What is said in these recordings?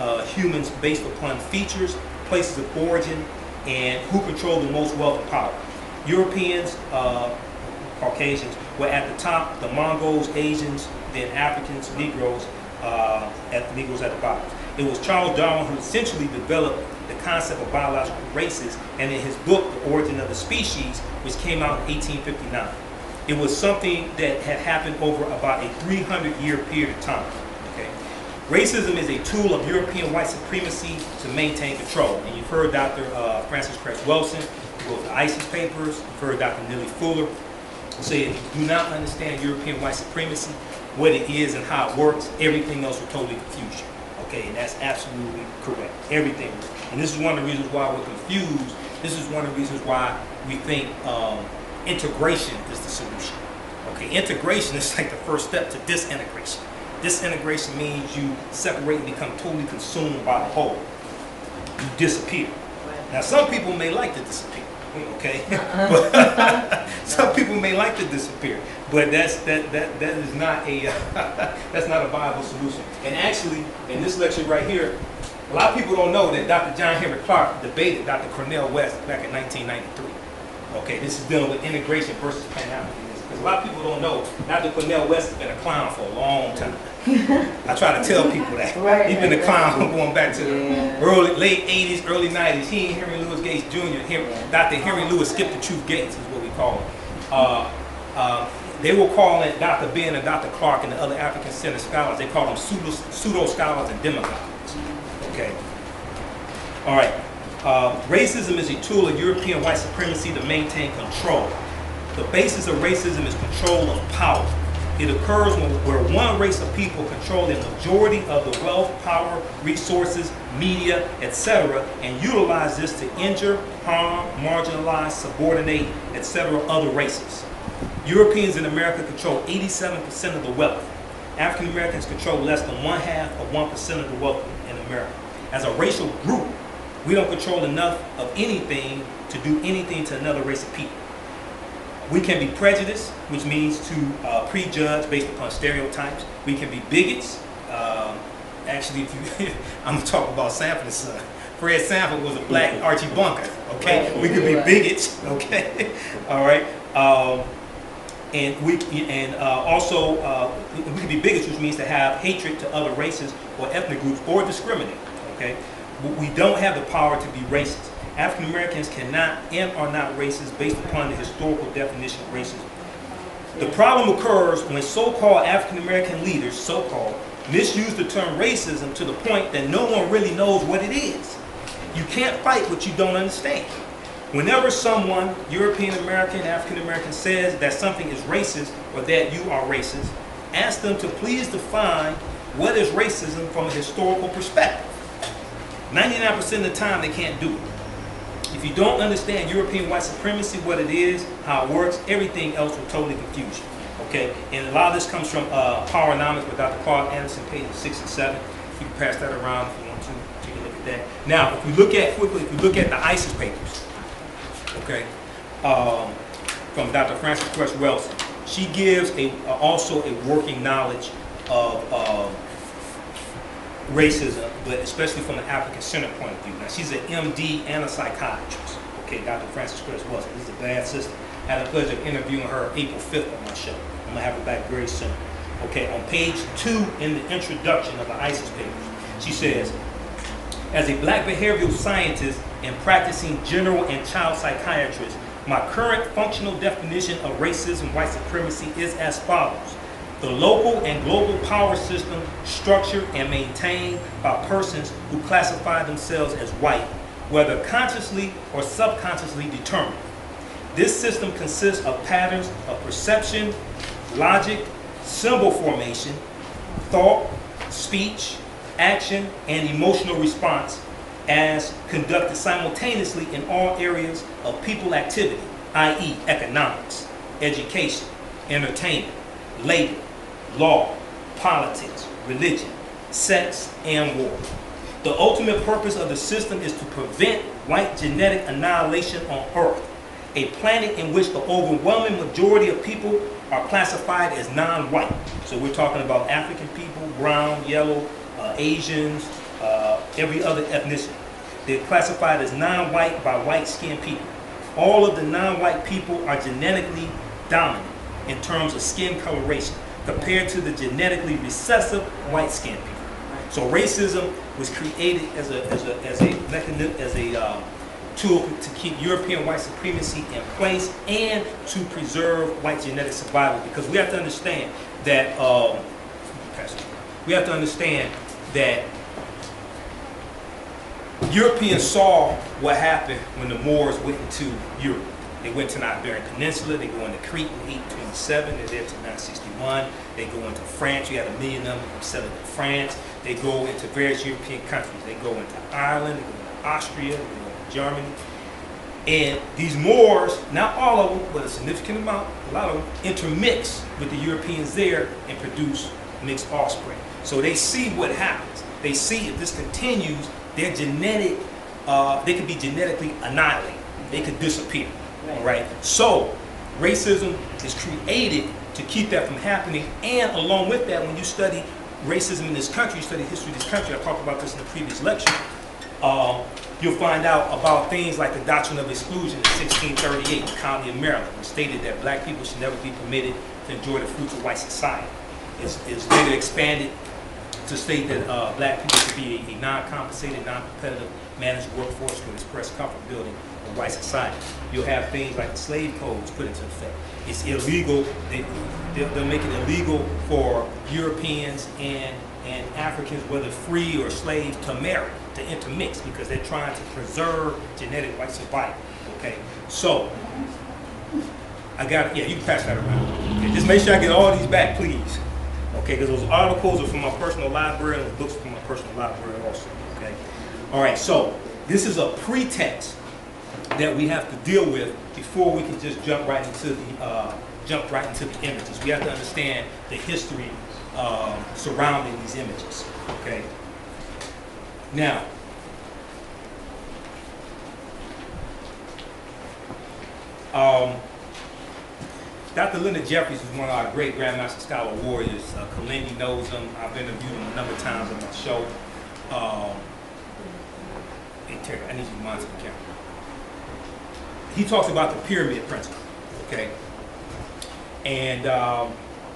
uh, humans based upon features, places of origin, and who control the most wealth and power. Europeans, uh, Caucasians, were at the top, the Mongols, Asians, then Africans, Negroes, uh, at Negroes at the bottom. It was Charles Darwin who essentially developed the concept of biological races, and in his book, The Origin of the Species, which came out in 1859. It was something that had happened over about a 300 year period of time. Racism is a tool of European white supremacy to maintain control. And you've heard Dr. Uh, Frances Cress Welsing, who wrote the ISIS papers, you've heard Dr. Neely Fuller say if you do not understand European white supremacy, what it is and how it works, everything else will totally confuse you. Okay, and that's absolutely correct. Everything. And this is one of the reasons why we're confused. This is one of the reasons why we think um, integration is the solution. Okay, integration is like the first step to disintegration. Disintegration means you separate and become totally consumed by the whole. You disappear. Now, some people may like to disappear. Okay, but some people may like to disappear, but that's that that that is not a that's not a viable solution. And actually, in this lecture right here, a lot of people don't know that Dr. John Henrik Clarke debated Dr. Cornel West back in 1993. Okay, this is dealing with integration versus Pan-Africanism. Because a lot of people don't know Dr. Cornel West has been a clown for a long time. I try to tell people that. Right, He's been a clown right. going back to the early, late 80s, early 90s. He and Henry Louis Gates Jr., Henry, Dr. Henry Louis Skip the Truth Gates is what we call him. Uh, uh, they were calling it Dr. Ben and Dr. Clarke and the other African Center scholars, they call them pseudo, pseudo scholars and demagogues. Okay. All right. Uh, racism is a tool of European white supremacy to maintain control. The basis of racism is control of power. It occurs when, where one race of people control the majority of the wealth, power, resources, media, etc., and utilize this to injure, harm, marginalize, subordinate, etc., other races. Europeans in America control 87% of the wealth. African Americans control less than one half of 1% of the wealth in America. As a racial group, we don't control enough of anything to do anything to another race of people. We can be prejudiced, which means to uh, prejudge based upon stereotypes. We can be bigots. Um, actually, if you, I'm gonna talk about Sanford's son. Fred Sanford was a black Archie Bunker. Okay, we could be bigots. Okay, all right. Um, and we and uh, also uh, we can be bigots, which means to have hatred to other races or ethnic groups or discriminate. Okay, we don't have the power to be racist. African Americans cannot and are not racist based upon the historical definition of racism. The problem occurs when so-called African American leaders, so-called, misuse the term racism to the point that no one really knows what it is. You can't fight what you don't understand. Whenever someone, European American, African American, says that something is racist or that you are racist, ask them to please define what is racism from a historical perspective. 99% of the time, they can't do it. If you don't understand European white supremacy, what it is, how it works, everything else will totally confuse you. Okay, and a lot of this comes from uh, PowerNomics with Dr. Claud Anderson, pages six and seven. If You can pass that around if you want to take a look at that. Now, if we look at quickly, if we look at the ISIS papers, okay, um, from Dr. Frances Cress Welsing, she gives a uh, also a working knowledge of um, racism, but especially from an African centered point of view. Now, she's an MD and a psychiatrist. Okay, Dr. Frances Cress Welsing. This is a bad sister. I had the pleasure of interviewing her April 5th on my show. I'm gonna have her back very soon. Okay, on page two in the introduction of the ISIS papers, she says, as a black behavioral scientist and practicing general and child psychiatrist, my current functional definition of racism, white supremacy is as follows. The local and global power system structured and maintained by persons who classify themselves as white, whether consciously or subconsciously determined. This system consists of patterns of perception, logic, symbol formation, thought, speech, action, and emotional response as conducted simultaneously in all areas of people activity, i.e., economics, education, entertainment, labor, law, politics, religion, sex, and war. The ultimate purpose of the system is to prevent white genetic annihilation on Earth, a planet in which the overwhelming majority of people are classified as non-white. So we're talking about African people, brown, yellow, uh, Asians, uh, every other ethnicity. They're classified as non-white by white-skinned people. All of the non-white people are genetically dominant in terms of skin coloration compared to the genetically recessive white-skinned people. So racism was created as a as a as a mechanism as a uh, tool to keep European white supremacy in place and to preserve white genetic survival. Because we have to understand that um, we have to understand that Europeans saw what happened when the Moors went into Europe. They went to Iberian Peninsula, they go into Crete in 827, they're there to 961. They go into France, you had a million of them settled in France. They go into various European countries. They go into Ireland, they go into Austria, they go into Germany. And these Moors, not all of them, but a significant amount, a lot of them, intermix with the Europeans there and produce mixed offspring. So they see what happens. They see if this continues, their genetic, uh, they could be genetically annihilated. They could disappear. Right. Right. So racism is created to keep that from happening. And along with that, when you study racism in this country, you study history of this country, I talked about this in the previous lecture, um, you'll find out about things like the Doctrine of Exclusion in 1638 in the County of Maryland, which stated that black people should never be permitted to enjoy the fruits of white society. It's, it's later expanded to state that uh, black people should be a, a non-compensated, non-competitive managed workforce to express comfort building of white society. You'll have things like the slave codes put into effect. It's illegal, they, they'll make it illegal for Europeans and, and Africans, whether free or slaves, to marry, to intermix, because they're trying to preserve genetic white survival. Okay, so I got yeah, you can pass that around. Okay, just make sure I get all these back, please. Okay, because those articles are from my personal library and those books from my personal library also. Okay, all right. So this is a pretext that we have to deal with before we can just jump right into the uh, jump right into the images. We have to understand the history um, surrounding these images. Okay. Now, um, Dr. Leonard Jeffries is one of our great Grandmaster Scholar warriors. Uh, Kalindi knows him. I've interviewed him a number of times on my show. Um, hey, Terry, I need you to monitor the camera he talks about the pyramid principle, okay? And um,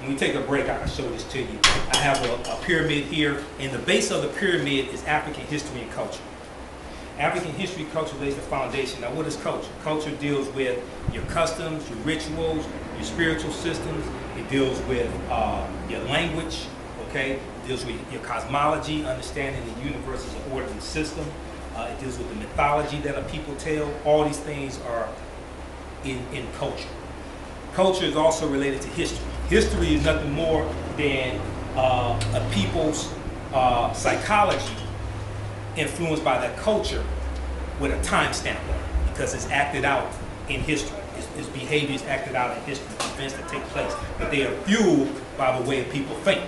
when we take a break, I can show this to you. I have a, a pyramid here, and the base of the pyramid is African history and culture. African history and culture lays the foundation. Now, what is culture? Culture deals with your customs, your rituals, your spiritual systems. It deals with uh, your language, okay? It deals with your cosmology, understanding the universe as an orderly system. Uh, it deals with the mythology that a people tell. All these things are in, in culture. Culture is also related to history. History is nothing more than uh, a people's uh, psychology influenced by their culture with a timestamp on it because it's acted out in history. Behavior is acted out in history, events that take place. But they are fueled by the way people think.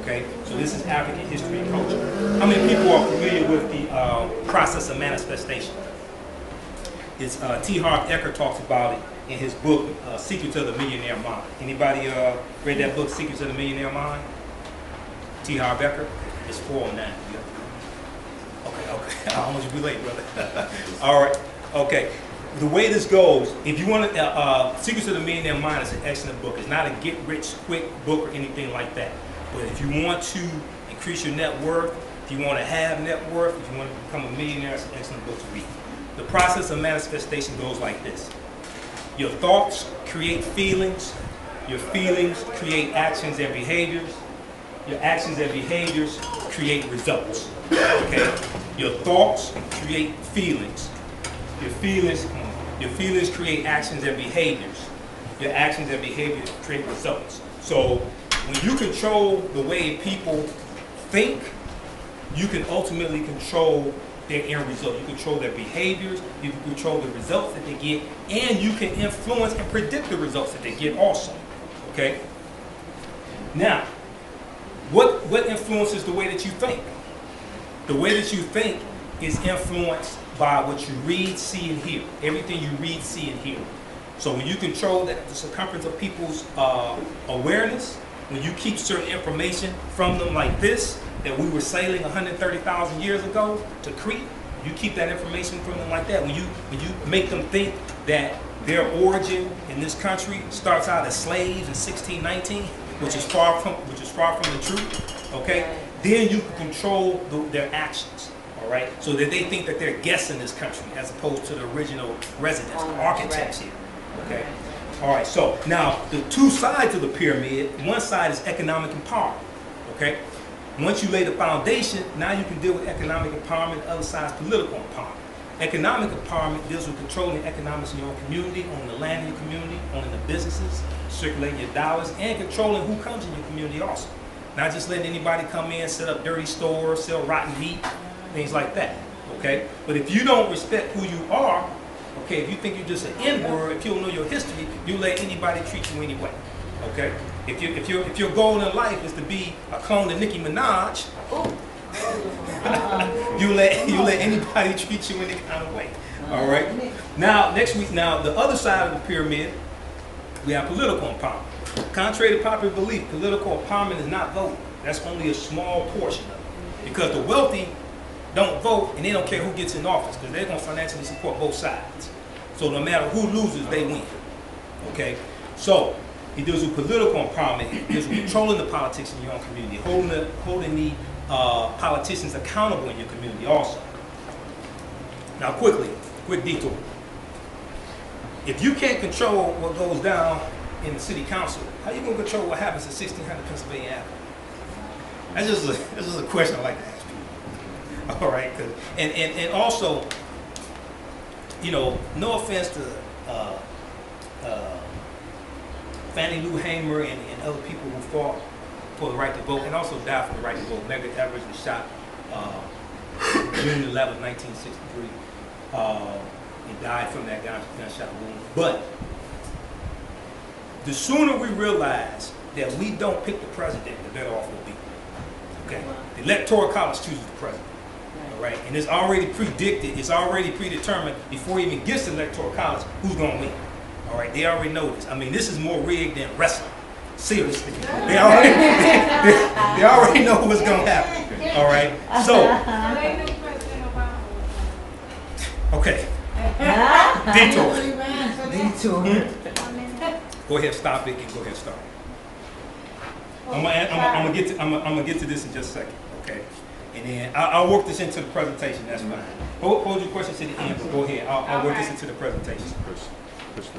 Okay, so this is African history and culture. How many people are familiar with the uh, process of manifestation? It's, uh, T. Harv Eker talks about it in his book, uh, Secrets of the Millionaire Mind. Anybody uh, read that book, Secrets of the Millionaire Mind? T. Harv Eker? It's 409. Okay, okay. I almost be late, brother. All right, okay. The way this goes, if you want to, uh, uh, Secrets of the Millionaire Mind is an excellent book. It's not a get-rich-quick book or anything like that. But if you want to increase your net worth, if you want to have net worth, if you want to become a millionaire, it's an excellent book to read. The process of manifestation goes like this. Your thoughts create feelings. Your feelings create actions and behaviors. Your actions and behaviors create results. Okay? Your thoughts create feelings. Your feelings, your feelings create actions and behaviors. Your actions and behaviors create results. So when you control the way people think, you can ultimately control their end result. You control their behaviors, you can control the results that they get, and you can influence and predict the results that they get also. Okay? Now, what, what influences the way that you think? The way that you think is influenced by what you read, see, and hear. Everything you read, see, and hear. So when you control the, the circumference of people's uh, awareness, when you keep certain information from them like this, that we were sailing 130,000 years ago to Crete, you keep that information from them like that. When you when you make them think that their origin in this country starts out as slaves in 1619, which is far from which is far from the truth. Okay, then you can control the, their actions. All right, so that they think that they're guests in this country as opposed to the original residents, the architects here. Okay. All right, so now the two sides of the pyramid, one side is economic empowerment, okay? Once you lay the foundation, now you can deal with economic empowerment, the other side is political empowerment. Economic empowerment deals with controlling economics in your own community, owning the land in your community, owning the businesses, circulating your dollars, and controlling who comes in your community also. Not just letting anybody come in, set up dirty stores, sell rotten meat, things like that, okay? But if you don't respect who you are, Okay, if you think you're just an N-word, if you don't know your history, you let anybody treat you anyway. Okay? If you if your if your goal in life is to be a clone of Nicki Minaj, you let you let anybody treat you any kind of way. All right. Now next week, now the other side of the pyramid, we have political empowerment. Contrary to popular belief, political empowerment is not voting. That's only a small portion of it. Because the wealthy don't vote and they don't care who gets in office because they're going to financially support both sides. So no matter who loses, they win. Okay? So he deals with political empowerment. He deals with controlling the politics in your own community, holding the, holding the uh, politicians accountable in your community also. Now quickly, quick detour. If you can't control what goes down in the city council, how you going to control what happens at 1600 Pennsylvania Avenue? That's just a, that's just a question I like people. All right, and, and, and also, you know, no offense to uh, uh, Fannie Lou Hamer and, and other people who fought for the right to vote and also died for the right to vote. Medgar Evers was shot uh, June 11, 1963. Uh, he died from that gun, gunshot wound. But the sooner we realize that we don't pick the president, the better off we'll be. Okay? The electoral college chooses the president. Right, and it's already predicted, it's already predetermined before he even gets to electoral college who's going to win. All right, they already know this. I mean, this is more rigged than wrestling. Seriously, they already they, they already know what's going to happen. All right, so okay, detour. detour. Go ahead, stop it, and go ahead, start. I'm gonna, I'm gonna, I'm gonna get to, I'm gonna, I'm gonna get to this in just a second? And then I'll, I'll work this into the presentation, that's fine. Mm-hmm. Hold, hold your questions to the end, but go ahead, I'll, I'll work this into the presentation. Chris, Chris,